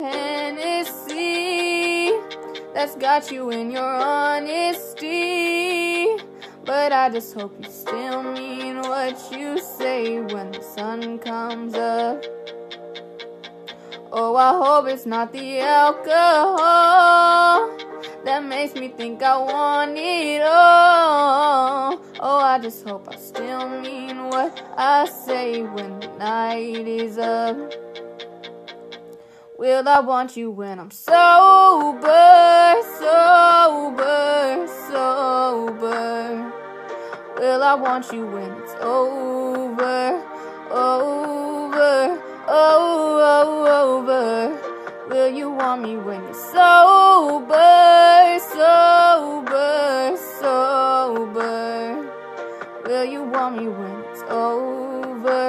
Hennessy that's got you in your honesty. But I just hope you still mean what you say when the sun comes up. Oh, I hope it's not the alcohol that makes me think I want it all. Oh, I just hope I still mean what I say when the night is up. Will I want you when I'm sober, sober, sober? Will I want you when it's over, over, over, over? Will you want me when you're sober, sober, sober? Will you want me when it's over?